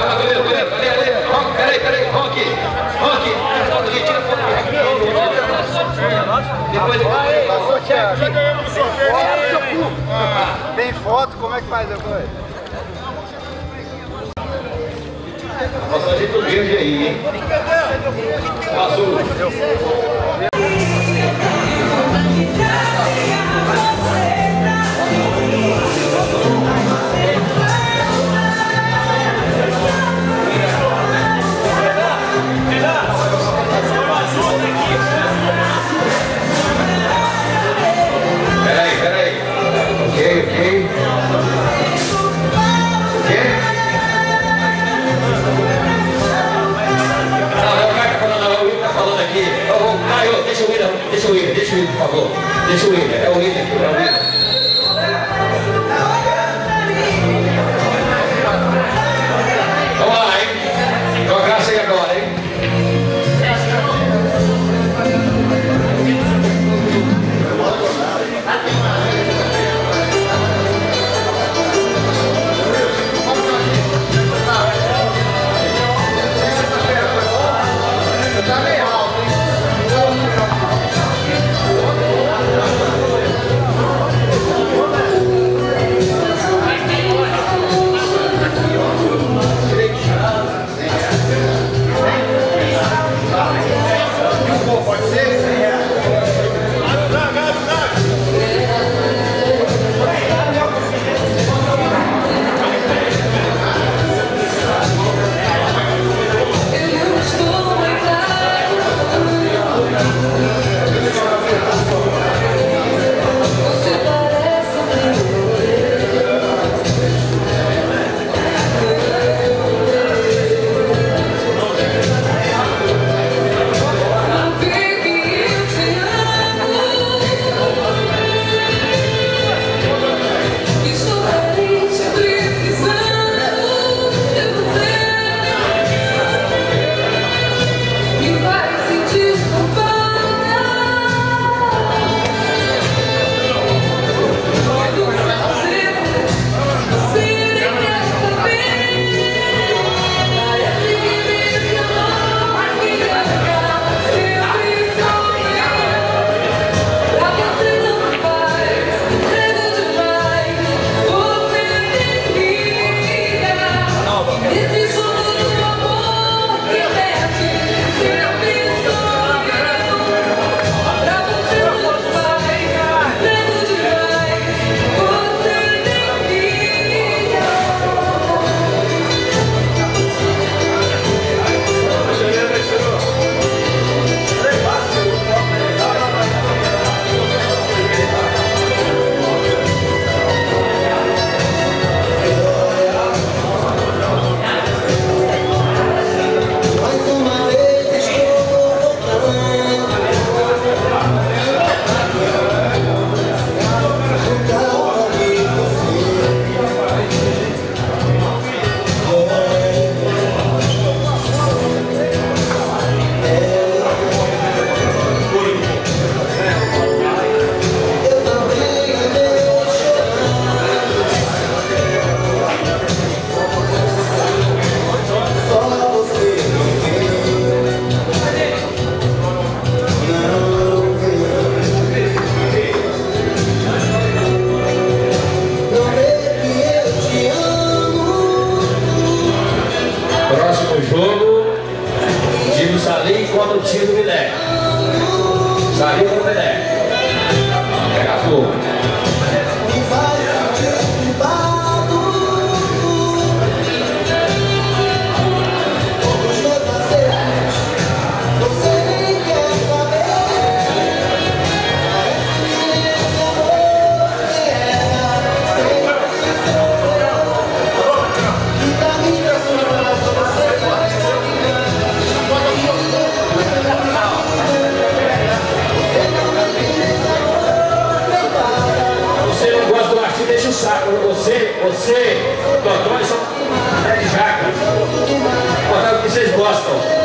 Ron, peraí, peraí. Foto aqui. Depois. Tem foto, como é que faz depois? Nossa, do verde aí, hein? Azul. Peraí, 去跨步你注一点要微一点要微世代さあ横世代高そ você, o Totó e só Pé de Jaca. Botar o que vocês gostam.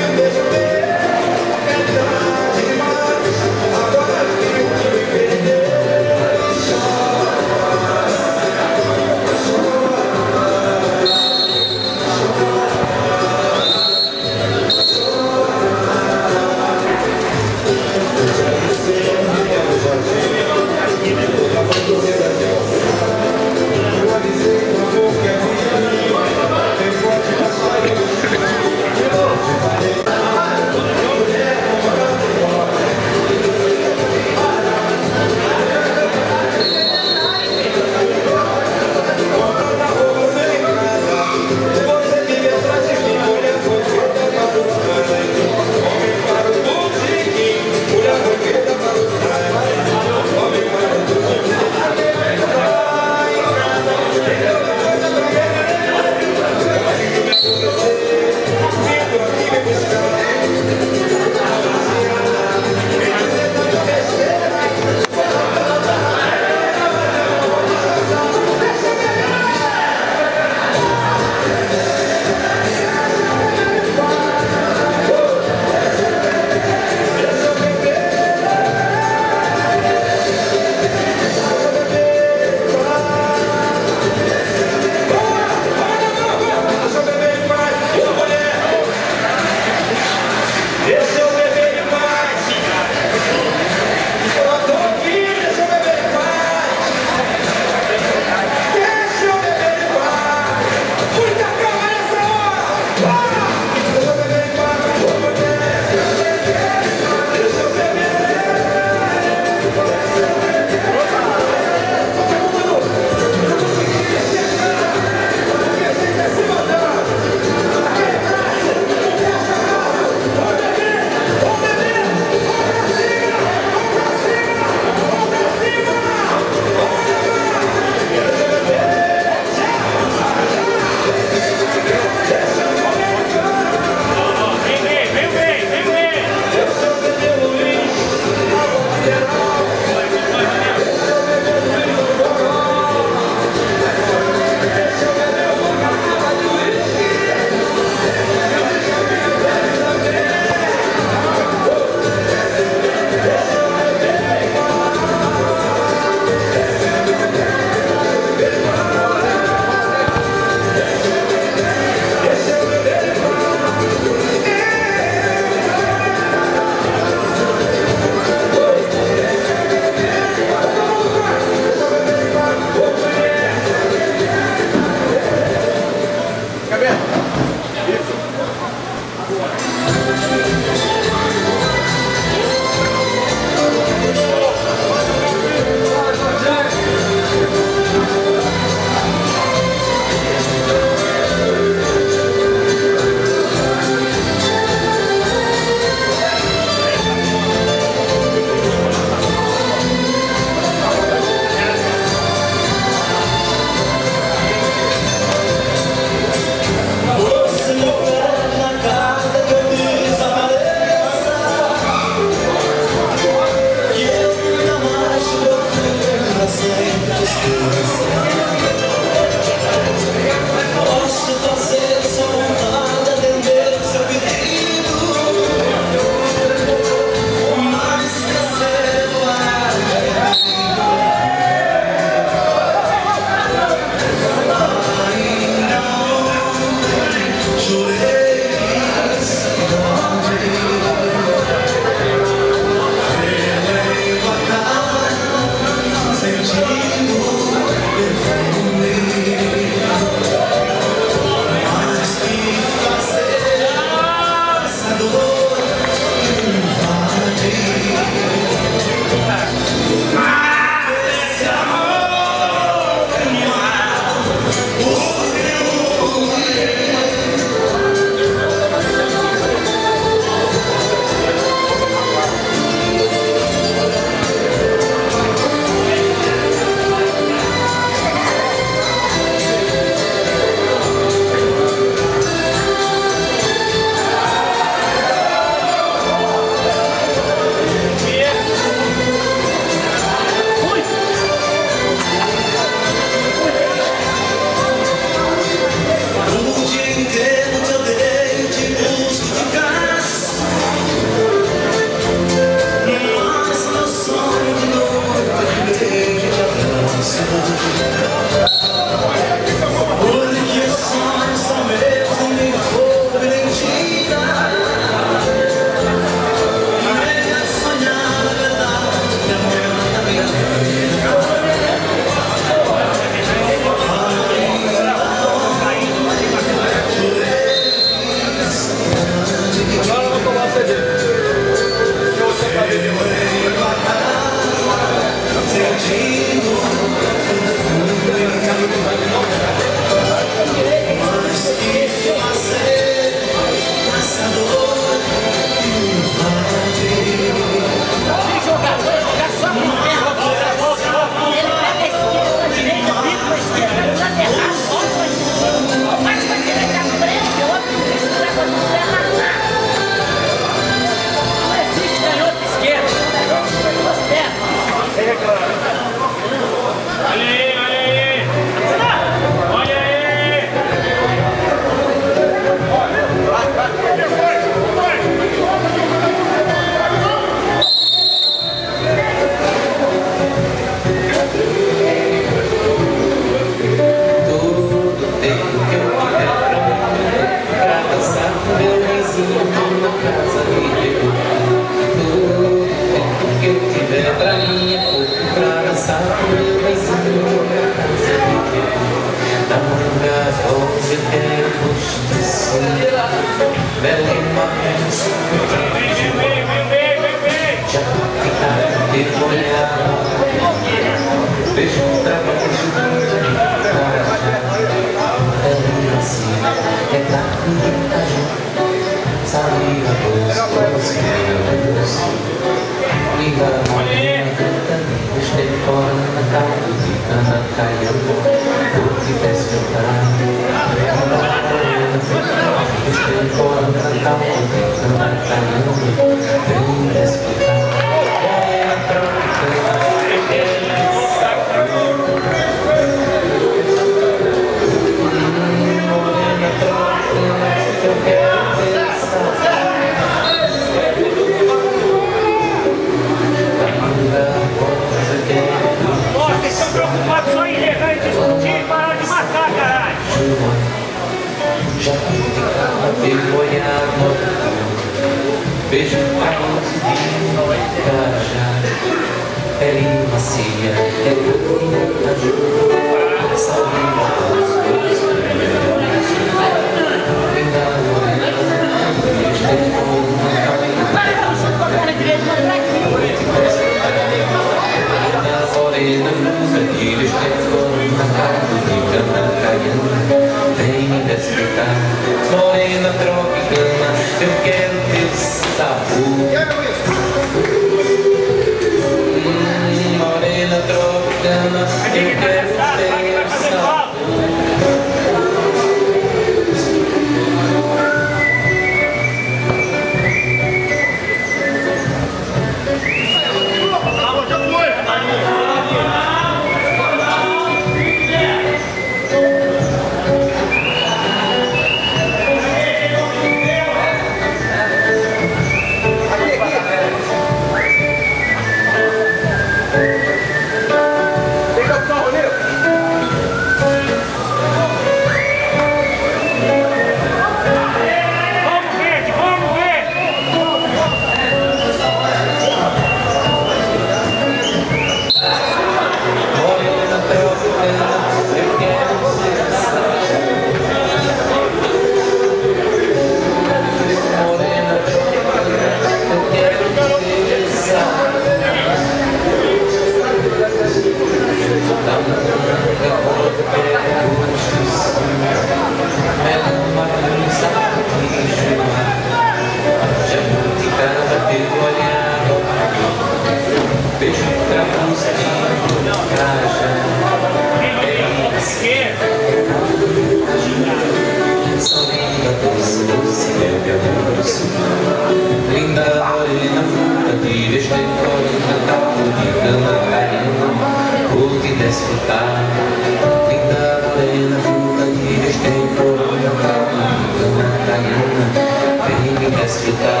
Caiana, vem me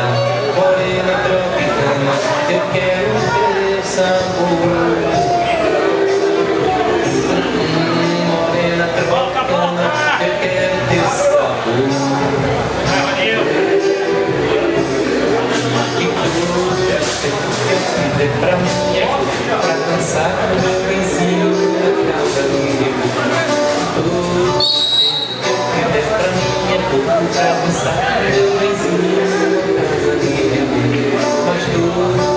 Sabe, eu penso nisso, mas tudo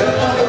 Yeah.